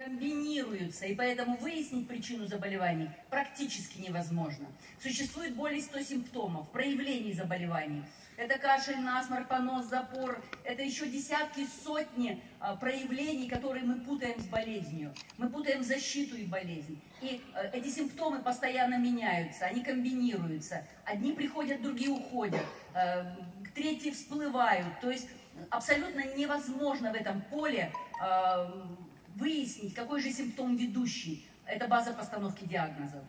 комбинируются, и поэтому выяснить причину заболеваний практически невозможно. Существует более 100 симптомов, проявлений заболеваний. Это кашель, насморк, понос, запор. Это еще десятки, сотни а, проявлений, которые мы путаем с болезнью. Мы путаем защиту и болезнь. И а, эти симптомы постоянно меняются, они комбинируются. Одни приходят, другие уходят. А, третьи всплывают. То есть абсолютно невозможно в этом поле а, выяснить, какой же симптом ведущий. Это база постановки диагноза.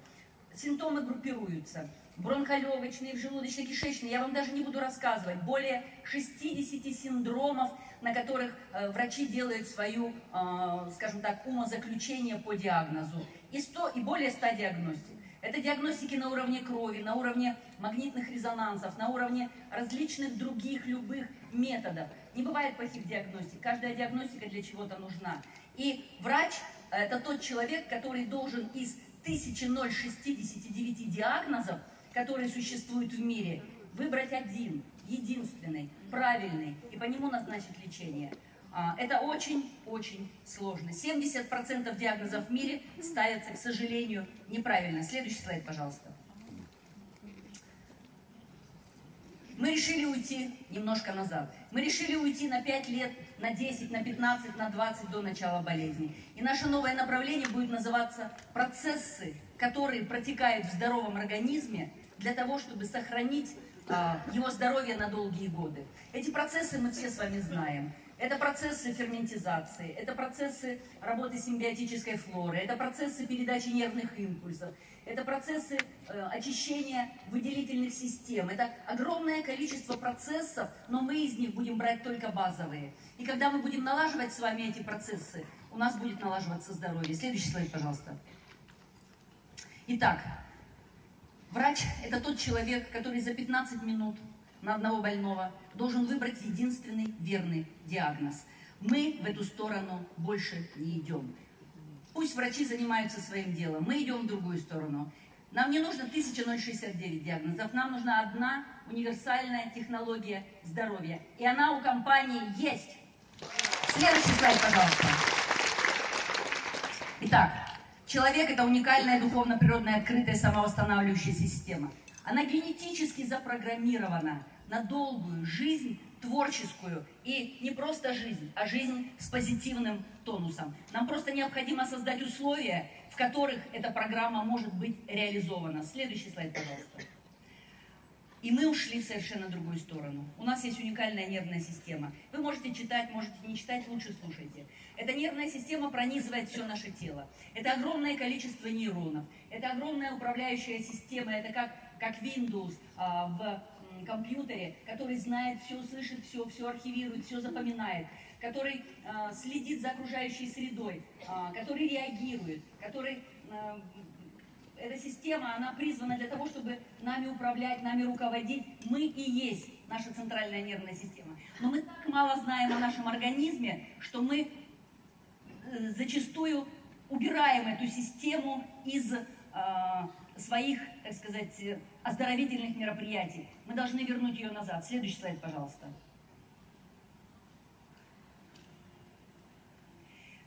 Симптомы группируются. Бронхолегочные, желудочно-кишечные. Я вам даже не буду рассказывать. Более 60 синдромов, на которых э, врачи делают свою, э, скажем так, умозаключение по диагнозу. И, 100, и более 100 диагностик. Это диагностики на уровне крови, на уровне магнитных резонансов, на уровне различных других любых методов. Не бывает плохих диагностик. Каждая диагностика для чего-то нужна. И врач – это тот человек, который должен из 1069 диагнозов, которые существуют в мире, выбрать один, единственный, правильный, и по нему назначить лечение. А, это очень-очень сложно. 70% диагнозов в мире ставятся, к сожалению, неправильно. Следующий слайд, пожалуйста. Мы решили уйти немножко назад. Мы решили уйти на 5 лет, на 10, на 15, на 20 до начала болезни. И наше новое направление будет называться «Процессы, которые протекают в здоровом организме для того, чтобы сохранить а, его здоровье на долгие годы». Эти процессы мы все с вами знаем. Это процессы ферментизации, это процессы работы симбиотической флоры, это процессы передачи нервных импульсов, это процессы э, очищения выделительных систем. Это огромное количество процессов, но мы из них будем брать только базовые. И когда мы будем налаживать с вами эти процессы, у нас будет налаживаться здоровье. Следующий слайд, пожалуйста. Итак, врач – это тот человек, который за 15 минут на одного больного должен выбрать единственный верный диагноз. Мы в эту сторону больше не идем. Пусть врачи занимаются своим делом, мы идем в другую сторону. Нам не нужно 1069 диагнозов, нам нужна одна универсальная технология здоровья. И она у компании есть. Следующий слайд, пожалуйста. Итак, человек – это уникальная духовно-природная открытая самовосстанавливающаяся система. Она генетически запрограммирована на долгую жизнь творческую и не просто жизнь, а жизнь с позитивным тонусом. Нам просто необходимо создать условия, в которых эта программа может быть реализована. Следующий слайд, пожалуйста. И мы ушли в совершенно другую сторону. У нас есть уникальная нервная система. Вы можете читать, можете не читать, лучше слушайте. Эта нервная система пронизывает все наше тело. Это огромное количество нейронов. Это огромная управляющая система. Это как, как Windows а, в компьютере, который знает все, слышит все, все архивирует, все запоминает, который э, следит за окружающей средой, э, который реагирует, который... Э, эта система, она призвана для того, чтобы нами управлять, нами руководить. Мы и есть наша центральная нервная система. Но мы так мало знаем о нашем организме, что мы э, зачастую убираем эту систему из Э, своих, так сказать, оздоровительных мероприятий. Мы должны вернуть ее назад. Следующий слайд, пожалуйста.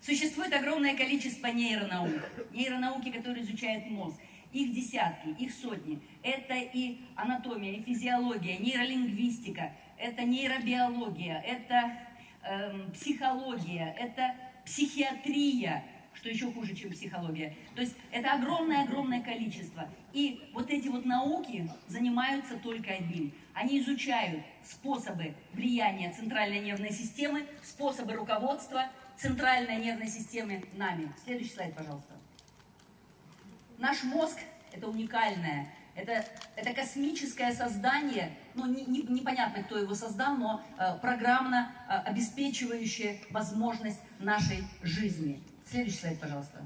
Существует огромное количество нейронаук. Нейронауки, которые изучают мозг. Их десятки, их сотни. Это и анатомия, и физиология, нейролингвистика, это нейробиология, это э, психология, это психиатрия, что еще хуже, чем психология. То есть это огромное-огромное количество. И вот эти вот науки занимаются только одним. Они изучают способы влияния центральной нервной системы, способы руководства центральной нервной системы нами. Следующий слайд, пожалуйста. Наш мозг – это уникальное, это, это космическое создание, ну, не, не, непонятно, кто его создал, но э, программно э, обеспечивающее возможность нашей жизни. Следующий слайд, пожалуйста.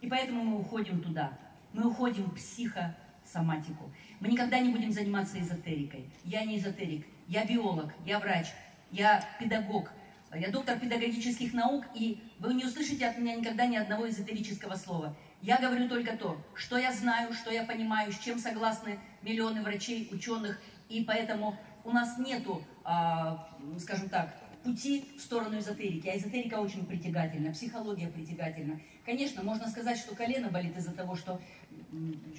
И поэтому мы уходим туда. Мы уходим в психосоматику. Мы никогда не будем заниматься эзотерикой. Я не эзотерик, я биолог, я врач, я педагог, я доктор педагогических наук, и вы не услышите от меня никогда ни одного эзотерического слова. Я говорю только то, что я знаю, что я понимаю, с чем согласны миллионы врачей, ученых, и поэтому у нас нету, а, скажем так, пути в сторону эзотерики. А эзотерика очень притягательна, психология притягательна. Конечно, можно сказать, что колено болит из-за того, что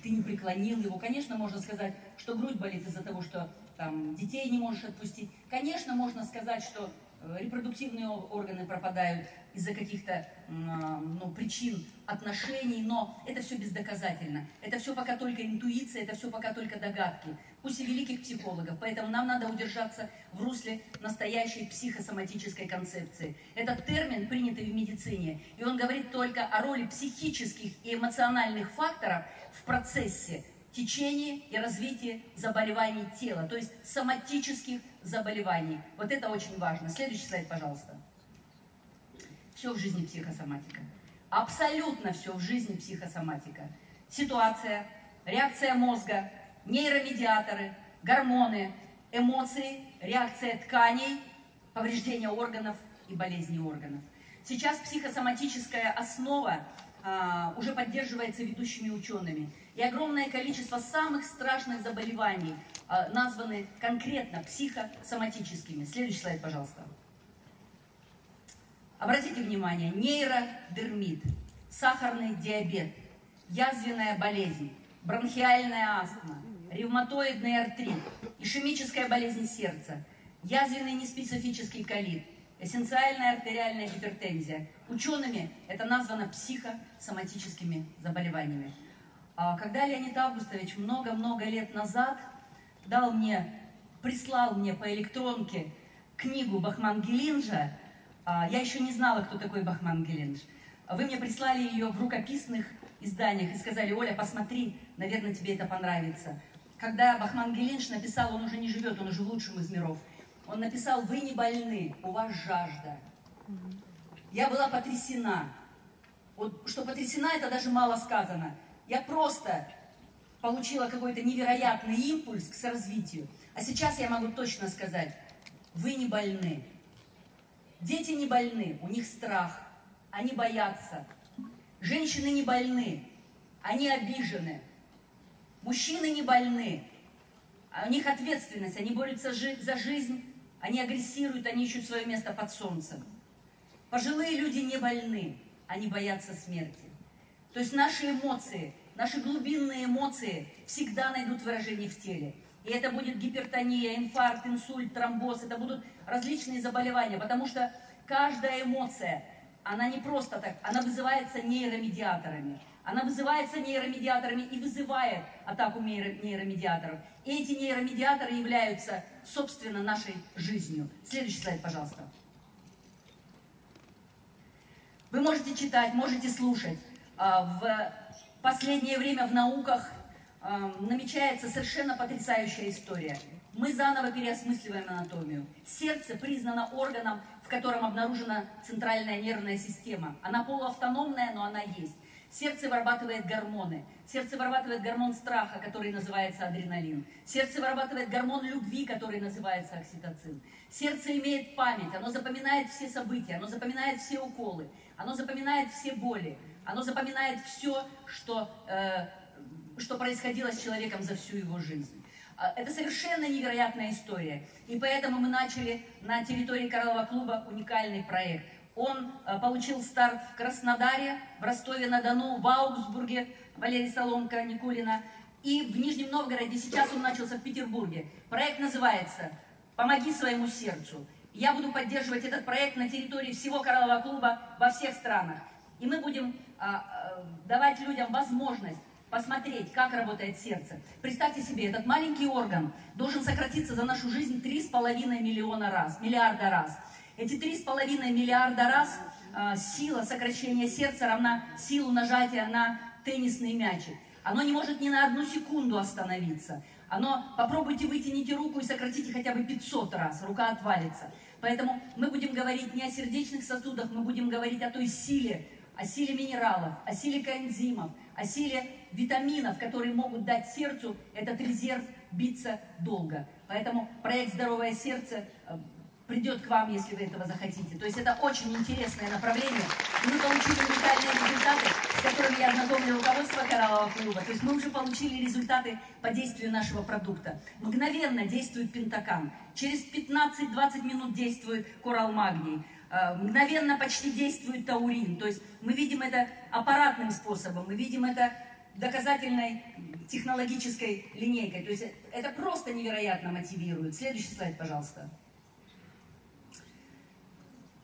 ты не преклонил его. Конечно, можно сказать, что грудь болит из-за того, что там, детей не можешь отпустить. Конечно, можно сказать, что репродуктивные органы пропадают из-за каких-то ну, причин отношений, но это все бездоказательно. Это все пока только интуиция, это все пока только догадки, пусть и великих психологов. Поэтому нам надо удержаться в русле настоящей психосоматической концепции. Этот термин принятый в медицине, и он говорит только о роли психических и эмоциональных факторов в процессе течение и развитие заболеваний тела, то есть соматических заболеваний. Вот это очень важно. Следующий слайд, пожалуйста. Все в жизни психосоматика. Абсолютно все в жизни психосоматика. Ситуация, реакция мозга, нейромедиаторы, гормоны, эмоции, реакция тканей, повреждение органов и болезни органов. Сейчас психосоматическая основа а, уже поддерживается ведущими учеными. И огромное количество самых страшных заболеваний а, названы конкретно психосоматическими. Следующий слайд, пожалуйста. Обратите внимание, нейродермит, сахарный диабет, язвенная болезнь, бронхиальная астма, ревматоидный артрит, ишемическая болезнь сердца, язвенный неспецифический колит, эссенциальная артериальная гипертензия. Учеными это названо психосоматическими заболеваниями. А когда Леонид Августович много-много лет назад дал мне, прислал мне по электронке книгу Бахман Гелинджа, а, я еще не знала, кто такой Бахман Гелиндж. Вы мне прислали ее в рукописных изданиях и сказали, Оля, посмотри, наверное, тебе это понравится. Когда Бахман Гелиндж написал, он уже не живет, он уже в лучшем из миров – он написал, вы не больны, у вас жажда. Я была потрясена. Вот, что потрясена, это даже мало сказано. Я просто получила какой-то невероятный импульс к развитию. А сейчас я могу точно сказать, вы не больны. Дети не больны, у них страх, они боятся. Женщины не больны, они обижены. Мужчины не больны, а у них ответственность, они борются за жизнь, они агрессируют, они ищут свое место под солнцем. Пожилые люди не больны, они боятся смерти. То есть наши эмоции, наши глубинные эмоции всегда найдут выражение в теле. И это будет гипертония, инфаркт, инсульт, тромбоз, это будут различные заболевания, потому что каждая эмоция, она не просто так, она вызывается нейромедиаторами. Она вызывается нейромедиаторами и вызывает атаку нейромедиаторов. И эти нейромедиаторы являются, собственно, нашей жизнью. Следующий слайд, пожалуйста. Вы можете читать, можете слушать. А, в последнее время в науках а, намечается совершенно потрясающая история. Мы заново переосмысливаем анатомию. Сердце признано органом, в котором обнаружена центральная нервная система. Она полуавтономная, но она есть. Сердце вырабатывает гормоны. Сердце вырабатывает гормон страха, который называется адреналин. Сердце вырабатывает гормон любви, который называется окситоцин. Сердце имеет память, оно запоминает все события, оно запоминает все уколы, оно запоминает все боли, оно запоминает все, что, э, что происходило с человеком за всю его жизнь. А, это совершенно невероятная история. И поэтому мы начали на территории Кораллового клуба уникальный проект – он э, получил старт в Краснодаре, в Ростове-на-Дону, в Аугсбурге, Валерий Соломка, Никулина, и в Нижнем Новгороде, сейчас он начался в Петербурге. Проект называется «Помоги своему сердцу». Я буду поддерживать этот проект на территории всего Кораллового клуба во всех странах. И мы будем а, а, давать людям возможность посмотреть, как работает сердце. Представьте себе, этот маленький орган должен сократиться за нашу жизнь 3,5 миллиона раз, миллиарда раз. Эти 3,5 миллиарда раз э, сила сокращения сердца равна силу нажатия на теннисный мячик. Оно не может ни на одну секунду остановиться. Оно, попробуйте вытяните руку и сократите хотя бы 500 раз, рука отвалится. Поэтому мы будем говорить не о сердечных сосудах, мы будем говорить о той силе, о силе минералов, о силе коэнзимов, о силе витаминов, которые могут дать сердцу этот резерв биться долго. Поэтому проект «Здоровое сердце» э, придет к вам, если вы этого захотите. То есть это очень интересное направление. Мы получили уникальный главные результаты, с которыми я знакомлю руководство кораллового клуба. То есть мы уже получили результаты по действию нашего продукта. Мгновенно действует пентакан. Через 15-20 минут действует коралл магний. Э, мгновенно почти действует таурин. То есть мы видим это аппаратным способом, мы видим это доказательной технологической линейкой. То есть это просто невероятно мотивирует. Следующий слайд, пожалуйста.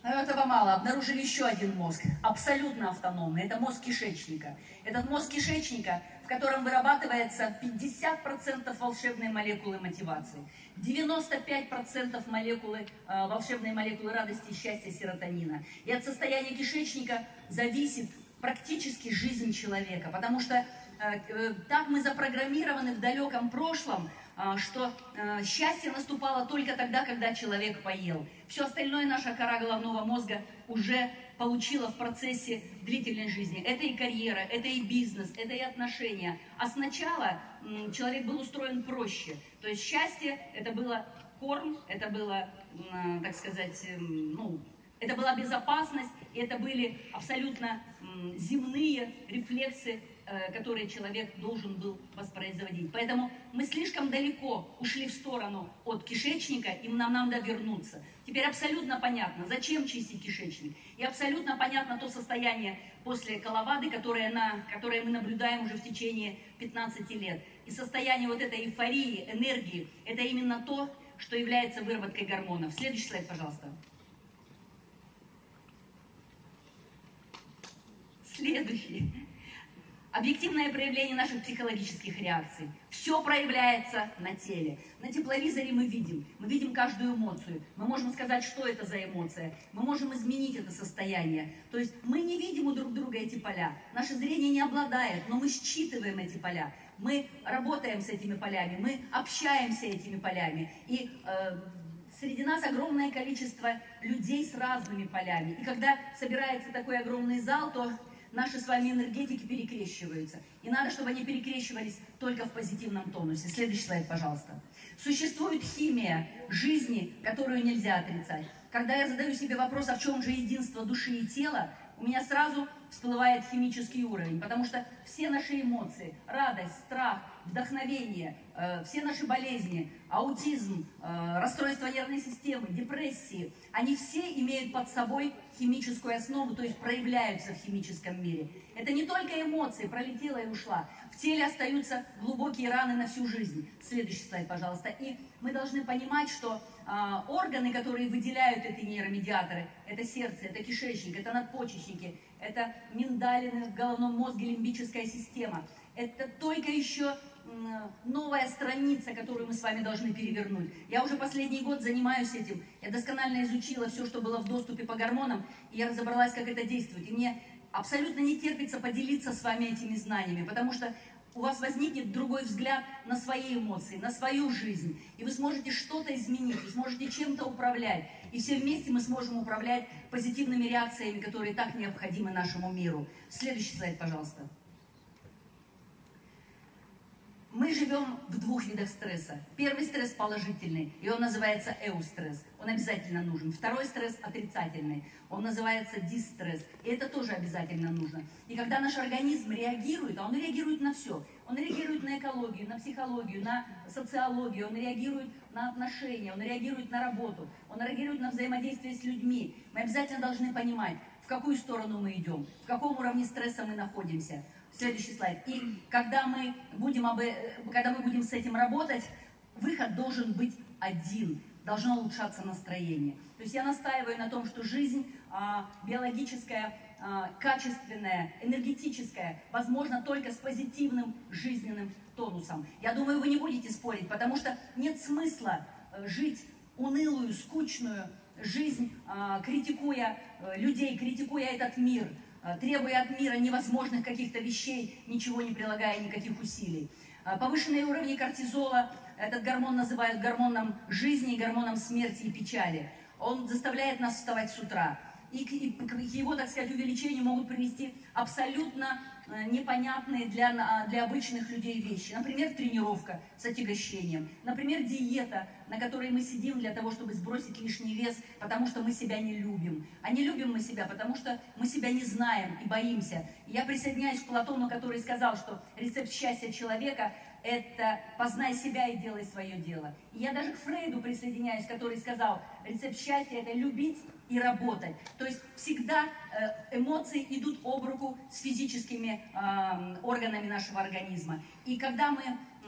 Но этого мало. Обнаружили еще один мозг, абсолютно автономный. Это мозг кишечника. Этот мозг кишечника, в котором вырабатывается 50% волшебной молекулы мотивации, 95% молекулы, э, волшебной молекулы радости, счастья, серотонина. И от состояния кишечника зависит практически жизнь человека, потому что э, э, так мы запрограммированы в далеком прошлом, что э, счастье наступало только тогда, когда человек поел. Все остальное наша кора головного мозга уже получила в процессе длительной жизни. Это и карьера, это и бизнес, это и отношения. А сначала человек был устроен проще. То есть счастье это было корм, это было, так сказать, ну, это была безопасность, и это были абсолютно земные рефлексы, э, которые человек должен был Поэтому мы слишком далеко ушли в сторону от кишечника, и нам надо вернуться. Теперь абсолютно понятно, зачем чистить кишечник. И абсолютно понятно то состояние после коловады, которое, на, которое мы наблюдаем уже в течение 15 лет. И состояние вот этой эйфории, энергии, это именно то, что является выработкой гормонов. Следующий слайд, пожалуйста. Следующий. Объективное проявление наших психологических реакций. Все проявляется на теле. На тепловизоре мы видим. Мы видим каждую эмоцию. Мы можем сказать, что это за эмоция. Мы можем изменить это состояние. То есть мы не видим у друг друга эти поля. Наше зрение не обладает, но мы считываем эти поля. Мы работаем с этими полями, мы общаемся этими полями. И э, среди нас огромное количество людей с разными полями. И когда собирается такой огромный зал, то наши с вами энергетики перекрещиваются. И надо, чтобы они перекрещивались только в позитивном тонусе. Следующий слайд, пожалуйста. Существует химия жизни, которую нельзя отрицать. Когда я задаю себе вопрос, а в чем же единство души и тела, у меня сразу всплывает химический уровень, потому что все наши эмоции, радость, страх, вдохновение, э, все наши болезни, аутизм, э, расстройство нервной системы, депрессии, они все имеют под собой химическую основу, то есть проявляются в химическом мире. Это не только эмоции, пролетела и ушла. В теле остаются глубокие раны на всю жизнь. Следующий слайд, пожалуйста. И мы должны понимать, что э, органы, которые выделяют эти нейромедиаторы, это сердце, это кишечник, это надпочечники, это миндалины в головном мозге, лимбическая система. Это только еще новая страница, которую мы с вами должны перевернуть. Я уже последний год занимаюсь этим. Я досконально изучила все, что было в доступе по гормонам, и я разобралась, как это действует. И мне абсолютно не терпится поделиться с вами этими знаниями, потому что у вас возникнет другой взгляд на свои эмоции, на свою жизнь, и вы сможете что-то изменить, вы сможете чем-то управлять, и все вместе мы сможем управлять позитивными реакциями, которые так необходимы нашему миру. Следующий слайд, пожалуйста. Мы живем в двух видах стресса. Первый стресс положительный, и он называется эустресс. Он обязательно нужен. Второй стресс отрицательный. Он называется дистресс. И это тоже обязательно нужно. И когда наш организм реагирует, а он реагирует на все. Он реагирует на экологию, на психологию, на социологию, он реагирует на отношения, он реагирует на работу, он реагирует на взаимодействие с людьми. Мы обязательно должны понимать, в какую сторону мы идем, в каком уровне стресса мы находимся. Следующий слайд. И когда мы будем, об, э, когда мы будем с этим работать, выход должен быть один. Должно улучшаться настроение. То есть я настаиваю на том, что жизнь а, биологическая, а, качественная, энергетическая, возможно только с позитивным жизненным тонусом. Я думаю, вы не будете спорить, потому что нет смысла э, жить унылую, скучную жизнь, а, критикуя э, людей, критикуя этот мир – требуя от мира невозможных каких-то вещей, ничего не прилагая никаких усилий. Э, повышенные уровни кортизола, этот гормон называют гормоном жизни, гормоном смерти и печали. Он заставляет нас вставать с утра. и к, его, так сказать, увеличению могут привести абсолютно э, непонятные для, для обычных людей вещи. Например, тренировка с отягощением. Например, диета, на которой мы сидим для того, чтобы сбросить лишний вес, потому что мы себя не любим. А не любим мы себя, потому что мы себя не знаем и боимся. Я присоединяюсь к Платону, который сказал, что рецепт счастья человека – это познай себя и делай свое дело. И я даже к Фрейду присоединяюсь, который сказал, рецепт счастья – это любить и работать. То есть всегда э, эмоции идут об руку с физическими э, органами нашего организма. И когда мы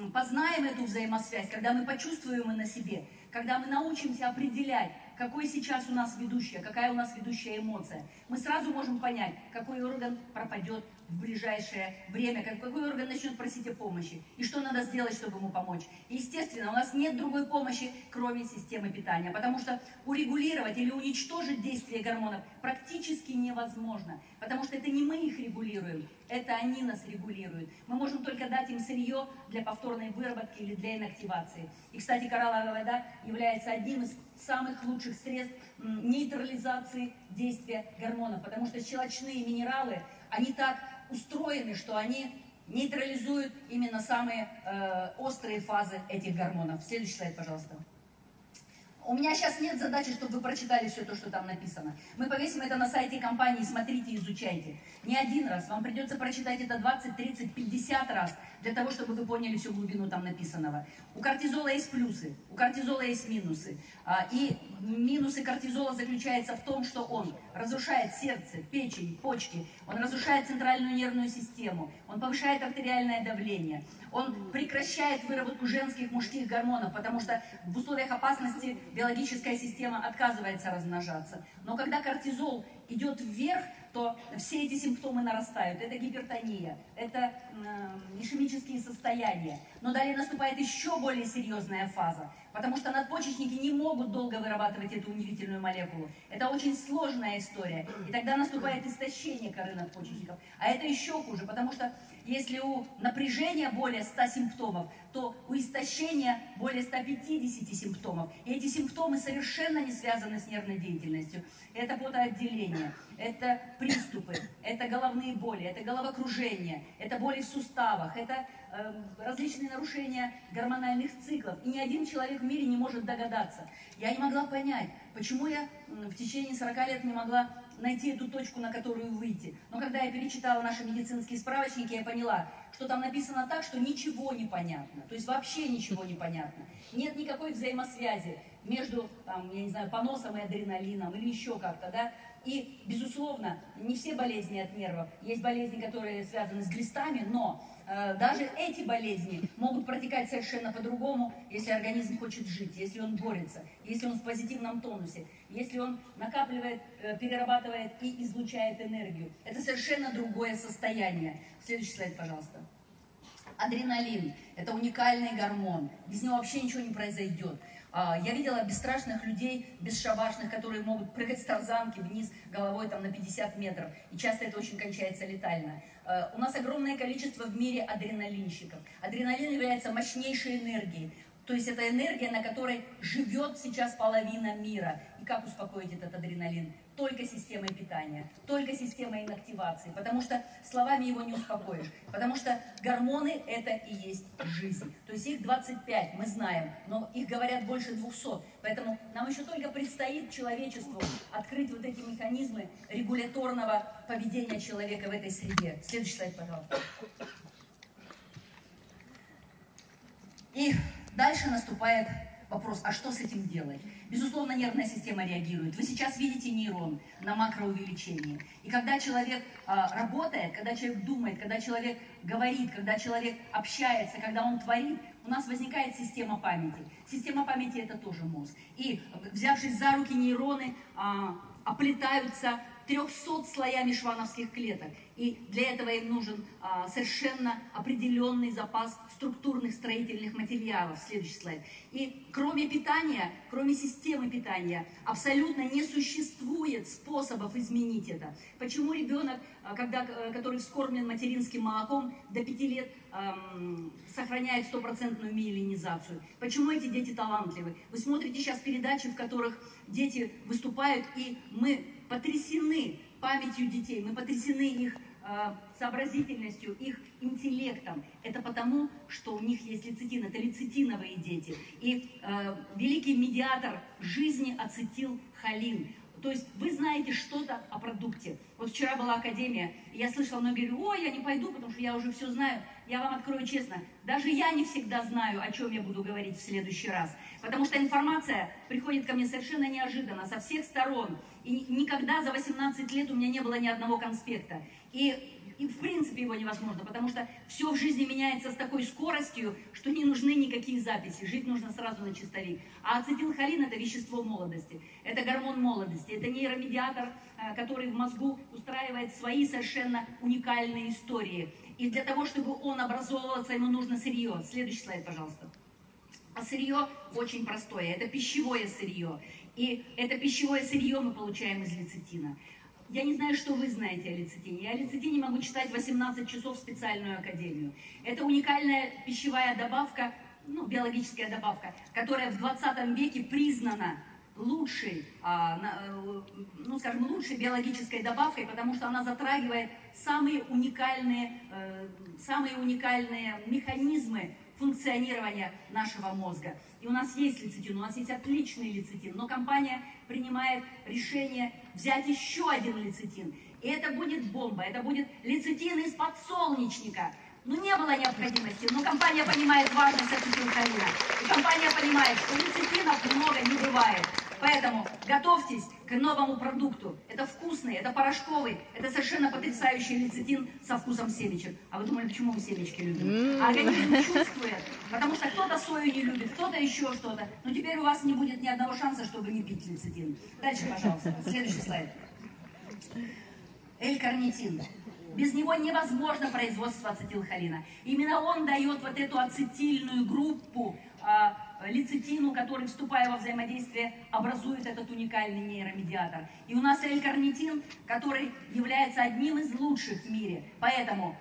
познаем эту взаимосвязь, когда мы почувствуем ее на себе, когда мы научимся определять, какой сейчас у нас ведущая, какая у нас ведущая эмоция, мы сразу можем понять, какой орган пропадет в ближайшее время, какой орган начнет просить о помощи, и что надо сделать, чтобы ему помочь. Естественно, у нас нет другой помощи, кроме системы питания, потому что урегулировать или уничтожить действие гормонов практически невозможно, потому что это не мы их регулируем, это они нас регулируют. Мы можем только дать им сырье для повторной выработки или для инактивации. И, кстати, коралловая вода является одним из самых лучших средств нейтрализации действия гормонов, потому что щелочные минералы, они так устроены, что они нейтрализуют именно самые э, острые фазы этих гормонов. Следующий слайд, пожалуйста. У меня сейчас нет задачи, чтобы вы прочитали все то, что там написано. Мы повесим это на сайте компании, смотрите, изучайте. Не один раз, вам придется прочитать это 20, 30, 50 раз, для того, чтобы вы поняли всю глубину там написанного. У кортизола есть плюсы, у кортизола есть минусы. А, и минусы кортизола заключаются в том, что он разрушает сердце, печень, почки, он разрушает центральную нервную систему, он повышает артериальное давление, он прекращает выработку женских мужских гормонов, потому что в условиях опасности биологическая система отказывается размножаться. Но когда кортизол идет вверх, то все эти симптомы нарастают. Это гипертония, это э, ишемические состояния. Но далее наступает еще более серьезная фаза, потому что надпочечники не могут долго вырабатывать эту удивительную молекулу. Это очень сложная история. И тогда наступает истощение коры надпочечников. А это еще хуже, потому что если у напряжения более 100 симптомов, то у истощения более 150 симптомов. И эти симптомы совершенно не связаны с нервной деятельностью. Это потоотделение, это приступы, это головные боли, это головокружение, это боли в суставах, это различные нарушения гормональных циклов. И ни один человек в мире не может догадаться. Я не могла понять, почему я в течение 40 лет не могла найти эту точку, на которую выйти. Но когда я перечитала наши медицинские справочники, я поняла, что там написано так, что ничего не понятно. То есть вообще ничего не понятно. Нет никакой взаимосвязи между, там, я не знаю, поносом и адреналином или еще как-то, да. И, безусловно, не все болезни от нервов. Есть болезни, которые связаны с глистами, но э, даже эти болезни могут протекать совершенно по-другому, если организм хочет жить, если он борется, если он в позитивном тонусе, если он накапливает, э, перерабатывает и излучает энергию. Это совершенно другое состояние. Следующий слайд, пожалуйста. Адреналин – это уникальный гормон. Без него вообще ничего не произойдет. А, я видела бесстрашных людей, бесшабашных, которые могут прыгать с тарзанки вниз головой там, на 50 метров. И часто это очень кончается летально. А, у нас огромное количество в мире адреналинщиков. Адреналин является мощнейшей энергией. То есть это энергия, на которой живет сейчас половина мира. И как успокоить этот адреналин? Только системой питания, только системой инактивации. Потому что словами его не успокоишь. Потому что гормоны – это и есть жизнь. То есть их 25, мы знаем, но их говорят больше 200. Поэтому нам еще только предстоит человечеству открыть вот эти механизмы регуляторного поведения человека в этой среде. Следующий слайд, пожалуйста. И Дальше наступает вопрос, а что с этим делать? Безусловно, нервная система реагирует. Вы сейчас видите нейрон на макроувеличении. И когда человек э, работает, когда человек думает, когда человек говорит, когда человек общается, когда он творит, у нас возникает система памяти. Система памяти это тоже мозг. И взявшись за руки нейроны, э, оплетаются 300 слоями швановских клеток. И для этого им нужен а, совершенно определенный запас структурных строительных материалов. Следующий слайд. И кроме питания, кроме системы питания, абсолютно не существует способов изменить это. Почему ребенок, а, когда, э, который вскормлен материнским молоком, до 5 лет эм, сохраняет стопроцентную миелинизацию? Почему эти дети талантливы? Вы смотрите сейчас передачи, в которых дети выступают, и мы потрясены памятью детей, мы потрясены их э, сообразительностью, их интеллектом. Это потому, что у них есть лецитин, это лецитиновые дети. И э, великий медиатор жизни ацетил холин. То есть вы знаете что-то о продукте. Вот вчера была академия, и я слышала, многие говорят, ой, я не пойду, потому что я уже все знаю. Я вам открою честно, даже я не всегда знаю, о чем я буду говорить в следующий раз. Потому что информация приходит ко мне совершенно неожиданно, со всех сторон. И никогда за 18 лет у меня не было ни одного конспекта. И и в принципе его невозможно, потому что все в жизни меняется с такой скоростью, что не нужны никакие записи, жить нужно сразу на чистовик. А ацетилхолин – это вещество молодости, это гормон молодости, это нейромедиатор, э, который в мозгу устраивает свои совершенно уникальные истории. И для того, чтобы он образовывался, ему нужно сырье. Следующий слайд, пожалуйста. А сырье очень простое, это пищевое сырье. И это пищевое сырье мы получаем из лецитина. Я не знаю, что вы знаете о лецитине. Я о лецитине могу читать 18 часов в специальную академию. Это уникальная пищевая добавка, ну, биологическая добавка, которая в 20 веке признана лучшей, а, э, ну, скажем, лучшей биологической добавкой, потому что она затрагивает самые уникальные, э, самые уникальные механизмы функционирования нашего мозга. И у нас есть лецитин, у нас есть отличный лецитин, но компания принимает решение взять еще один лецитин. И это будет бомба, это будет лецитин из подсолнечника. Ну, не было необходимости, но компания понимает важность ацетилхолина. И компания понимает, что лецитинов много не бывает. Поэтому готовьтесь к новому продукту. Это вкусный, это порошковый, это совершенно потрясающий лецитин со вкусом семечек. А вы думали, почему мы семечки любим? А организм чувствует, потому что кто-то сою не любит, кто-то еще что-то. Но теперь у вас не будет ни одного шанса, чтобы не пить лецитин. Дальше, пожалуйста, следующий слайд. L-карнитин. Без него невозможно производство ацетилхолина. Именно он дает вот эту ацетильную группу, а, лецитину, который, вступая во взаимодействие, образует этот уникальный нейромедиатор. И у нас L-карнитин, который является одним из лучших в мире. Поэтому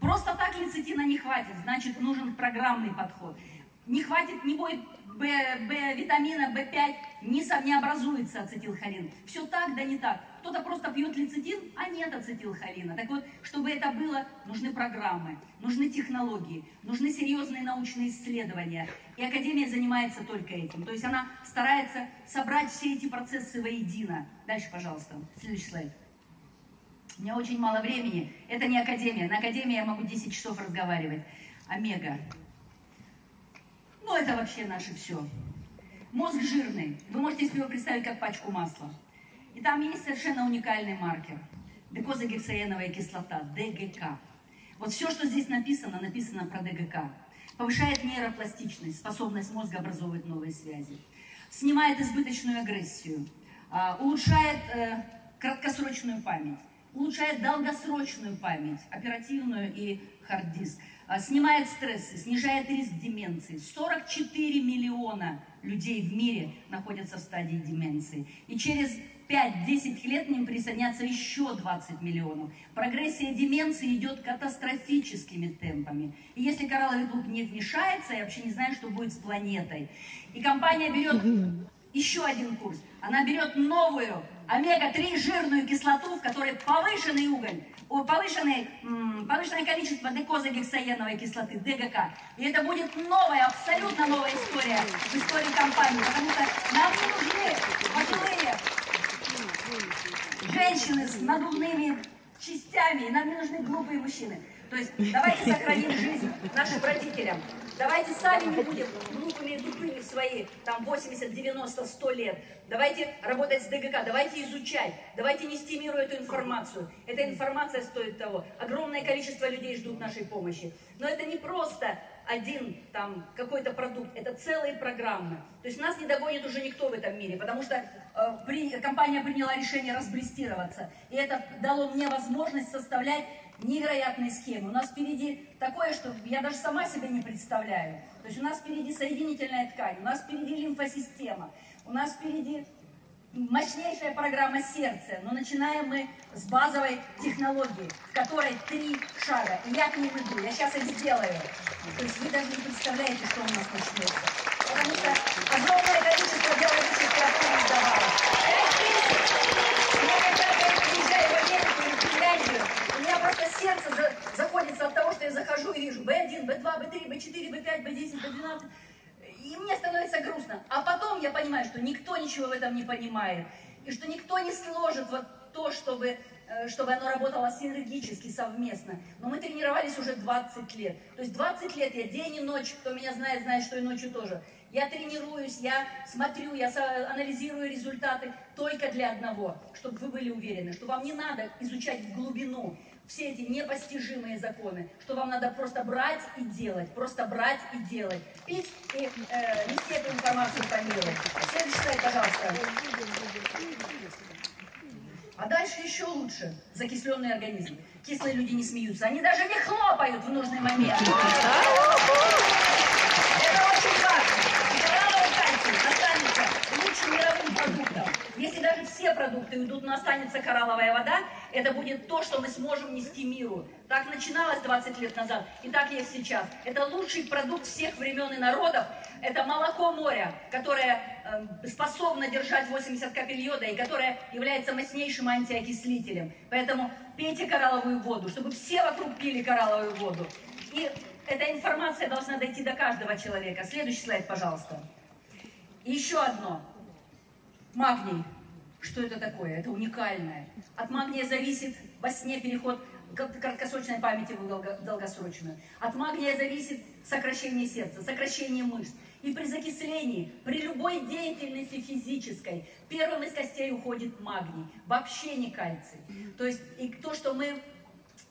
просто так лецитина не хватит, значит нужен программный подход. Не хватит, не будет Б, Б, витамина В5, не, не образуется ацетилхолин. Все так, да не так. Кто-то просто пьет лецитин, а нет ацетилхолина. Так вот, чтобы это было, нужны программы, нужны технологии, нужны серьезные научные исследования. И Академия занимается только этим. То есть она старается собрать все эти процессы воедино. Дальше, пожалуйста, следующий слайд. У меня очень мало времени. Это не Академия. На Академии я могу 10 часов разговаривать. Омега. Ну, это вообще наше все. Мозг жирный. Вы можете себе представить как пачку масла. И там есть совершенно уникальный маркер. Декозагексаеновая кислота, ДГК. Вот все, что здесь написано, написано про ДГК. Повышает нейропластичность, способность мозга образовывать новые связи. Снимает избыточную агрессию. А, улучшает э, краткосрочную память. Улучшает долгосрочную память, оперативную и хард-диск. А, снимает стрессы, снижает риск деменции. 44 миллиона людей в мире находятся в стадии деменции. И через 5-10 лет ним присоединятся еще 20 миллионов. Прогрессия деменции идет катастрофическими темпами. И если коралловый клуб не вмешается, я вообще не знаю, что будет с планетой. И компания берет еще один курс. Она берет новую омега-3 жирную кислоту, в которой повышенный уголь, повышенный, повышенное количество декозагексаеновой кислоты, ДГК. И это будет новая, абсолютно новая история в истории компании, потому что нам не нужны пожилые женщины с надувными частями, и нам не нужны глупые мужчины. То есть давайте сохраним жизнь нашим родителям. Давайте сами не будем глупыми и тупыми в свои там 80, 90, 100 лет. Давайте работать с ДГК, давайте изучать, давайте нести миру эту информацию. Эта информация стоит того. Огромное количество людей ждут нашей помощи. Но это не просто один там какой-то продукт, это целые программы. То есть нас не догонит уже никто в этом мире, потому что компания приняла решение разбрестироваться. И это дало мне возможность составлять невероятные схемы. У нас впереди такое, что я даже сама себе не представляю. То есть у нас впереди соединительная ткань, у нас впереди лимфосистема, у нас впереди мощнейшая программа сердца, но начинаем мы с базовой технологии, в которой три шага. И я к ним иду, я сейчас их сделаю. То есть вы даже не представляете, что у нас начнется. Потому что огромное количество биологических активных добавок. Пять тысяч B2, B3, B4, B5, B10, B12. И мне становится грустно. А потом я понимаю, что никто ничего в этом не понимает. И что никто не сложит вот то, чтобы, э, чтобы оно работало синергически, совместно. Но мы тренировались уже 20 лет. То есть 20 лет я день и ночь, кто меня знает, знает, что и ночью тоже. Я тренируюсь, я смотрю, я анализирую результаты только для одного, чтобы вы были уверены, что вам не надо изучать глубину все эти непостижимые законы, что вам надо просто брать и делать, просто брать и делать, пить и э, нести эту информацию по миру. Следующий слайд, пожалуйста. А дальше еще лучше. Закисленный организм. Кислые люди не смеются. Они даже не хлопают в нужный момент. Это очень важно. Если даже все продукты уйдут, но останется коралловая вода, это будет то, что мы сможем нести миру. Так начиналось 20 лет назад, и так есть сейчас. Это лучший продукт всех времен и народов. Это молоко моря, которое э, способно держать 80 капель йода и которое является мощнейшим антиокислителем. Поэтому пейте коралловую воду, чтобы все вокруг пили коралловую воду. И эта информация должна дойти до каждого человека. Следующий слайд, пожалуйста. И еще одно. Магний. Что это такое? Это уникальное. От магния зависит во сне переход краткосрочной памяти в долгосрочную. От магния зависит сокращение сердца, сокращение мышц. И при закислении, при любой деятельности физической, первым из костей уходит магний, вообще не кальций. То есть и то, что мы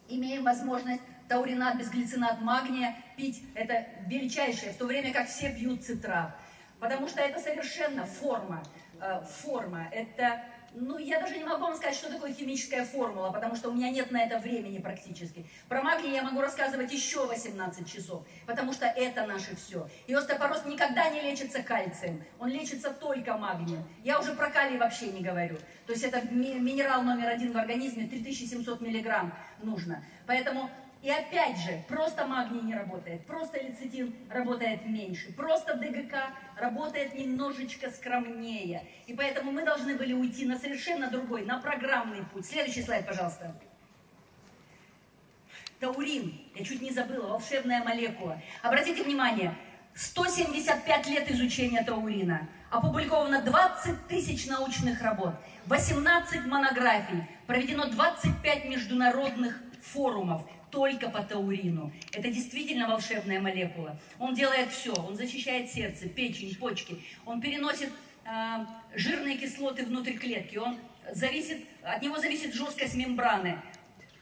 имеем возможность тауринат, безглицинат магния пить, это величайшее, в то время как все пьют цитрат. Потому что это совершенно форма, форма, это ну, я даже не могу вам сказать, что такое химическая формула, потому что у меня нет на это времени практически. Про магний я могу рассказывать еще 18 часов, потому что это наше все. И остеопороз никогда не лечится кальцием, он лечится только магнием. Я уже про калий вообще не говорю. То есть это минерал номер один в организме, 3700 миллиграмм нужно. Поэтому и опять же, просто магний не работает, просто лецитин работает меньше, просто ДГК работает немножечко скромнее. И поэтому мы должны были уйти на совершенно другой, на программный путь. Следующий слайд, пожалуйста. Таурин, я чуть не забыла, волшебная молекула. Обратите внимание, 175 лет изучения таурина, опубликовано 20 тысяч научных работ, 18 монографий, проведено 25 международных форумов, только по таурину. Это действительно волшебная молекула. Он делает все. Он защищает сердце, печень, почки. Он переносит э, жирные кислоты внутрь клетки. Он зависит, от него зависит жесткость мембраны.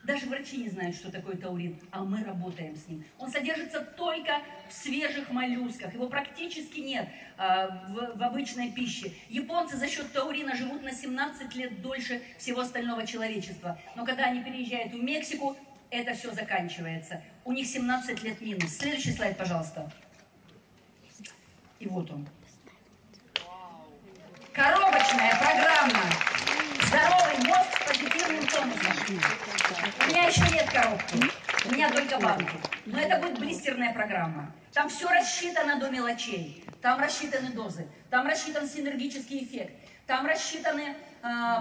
Даже врачи не знают, что такое таурин, а мы работаем с ним. Он содержится только в свежих моллюсках, его практически нет э, в, в обычной пище. Японцы за счет таурина живут на 17 лет дольше всего остального человечества. Но когда они переезжают в Мексику, это все заканчивается. У них 17 лет минус. Следующий слайд, пожалуйста. И вот он. Коробочная программа. Здоровый мозг с позитивным тонусом. У меня еще нет коробки. У меня только банки. Но это будет блистерная программа. Там все рассчитано до мелочей. Там рассчитаны дозы. Там рассчитан синергический эффект. Там рассчитаны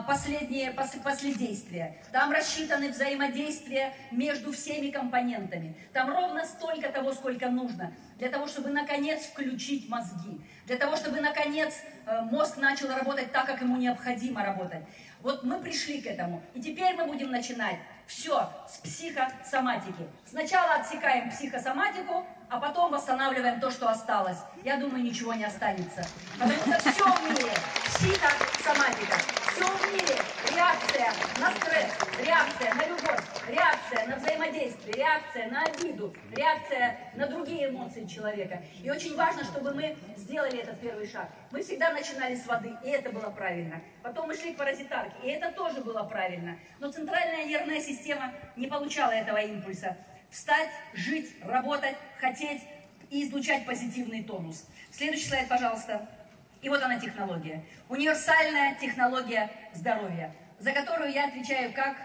последние пос, последействия. Там рассчитаны взаимодействия между всеми компонентами. Там ровно столько того, сколько нужно, для того, чтобы наконец включить мозги, для того, чтобы наконец э, мозг начал работать так, как ему необходимо работать. Вот мы пришли к этому, и теперь мы будем начинать все с психосоматики. Сначала отсекаем психосоматику, а потом восстанавливаем то, что осталось. Я думаю, ничего не останется. Потому что все в мире психосоматика. Все в мире реакция на стресс, реакция на любовь, реакция на взаимодействие, реакция на обиду, реакция на другие эмоции человека. И очень важно, чтобы мы сделали этот первый шаг. Мы всегда начинали с воды, и это было правильно. Потом мы шли к паразитарке, и это тоже было правильно. Но центральная нервная система не получала этого импульса встать, жить, работать, хотеть и излучать позитивный тонус. Следующий слайд, пожалуйста. И вот она технология. Универсальная технология здоровья, за которую я отвечаю как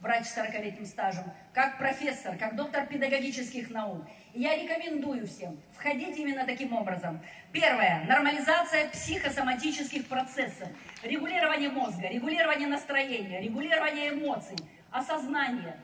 врач с 40-летним стажем, как профессор, как доктор педагогических наук. И я рекомендую всем входить именно таким образом. Первое. Нормализация психосоматических процессов. Регулирование мозга, регулирование настроения, регулирование эмоций, осознание,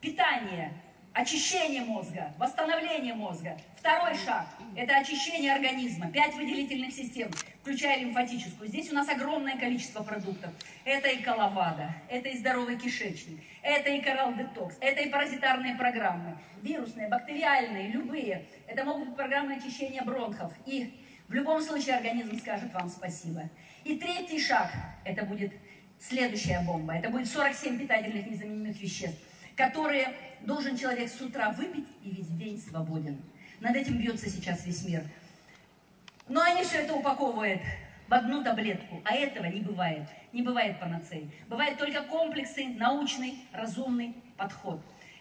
питание, очищение мозга, восстановление мозга. Второй шаг – это очищение организма. Пять выделительных систем, включая лимфатическую. Здесь у нас огромное количество продуктов. Это и коловада, это и здоровый кишечник, это и коралл-детокс, это и паразитарные программы. Вирусные, бактериальные, любые. Это могут быть программы очищения бронхов. И в любом случае организм скажет вам спасибо. И третий шаг – это будет следующая бомба. Это будет 47 питательных незаменимых веществ которые должен человек с утра выпить и весь день свободен. Над этим бьется сейчас весь мир. Но они все это упаковывают в одну таблетку, а этого не бывает. Не бывает панацеи. Бывает только комплексный, научный, разумный подход.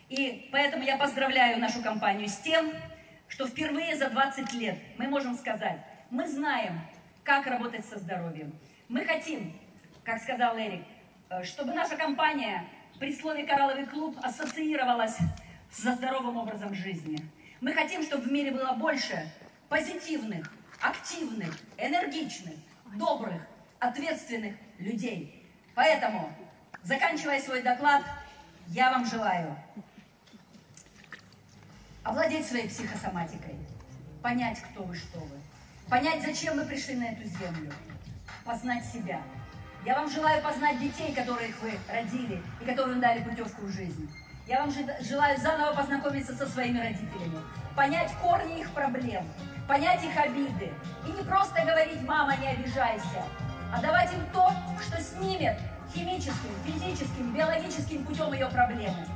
И поэтому я поздравляю нашу компанию с тем, что впервые за 20 лет мы можем сказать, мы знаем, как работать со здоровьем. Мы хотим, как сказал Эрик, э, чтобы наша компания при слове «коралловый клуб» ассоциировалась со здоровым образом жизни. Мы хотим, чтобы в мире было больше позитивных, активных, энергичных, добрых, ответственных людей. Поэтому, заканчивая свой доклад, я вам желаю овладеть своей психосоматикой, понять, кто вы, что вы, понять, зачем мы пришли на эту землю, познать себя – я вам желаю познать детей, которых вы родили и которым дали путевку в жизнь. Я вам желаю заново познакомиться со своими родителями, понять корни их проблем, понять их обиды. И не просто говорить «мама, не обижайся», а давать им то, что снимет химическим, физическим, биологическим путем ее проблемы.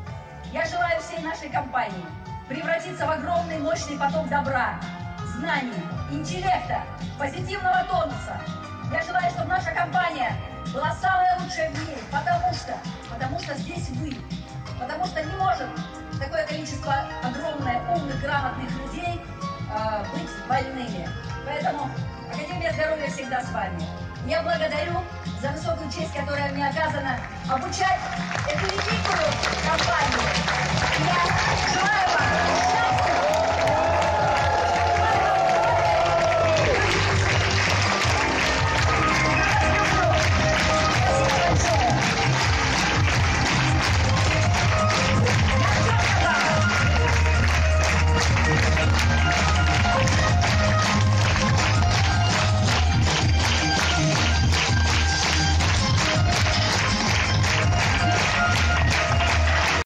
Я желаю всей нашей компании превратиться в огромный мощный поток добра, знаний, интеллекта, позитивного тонуса. Я желаю, чтобы наша компания была самая лучшая в мире, потому что, потому что здесь вы, потому что не может такое количество огромное умных, грамотных людей э, быть больными. Поэтому Академия здоровья всегда с вами. Я благодарю за высокую честь, которая мне оказана обучать эту великую компанию. Я желаю вам...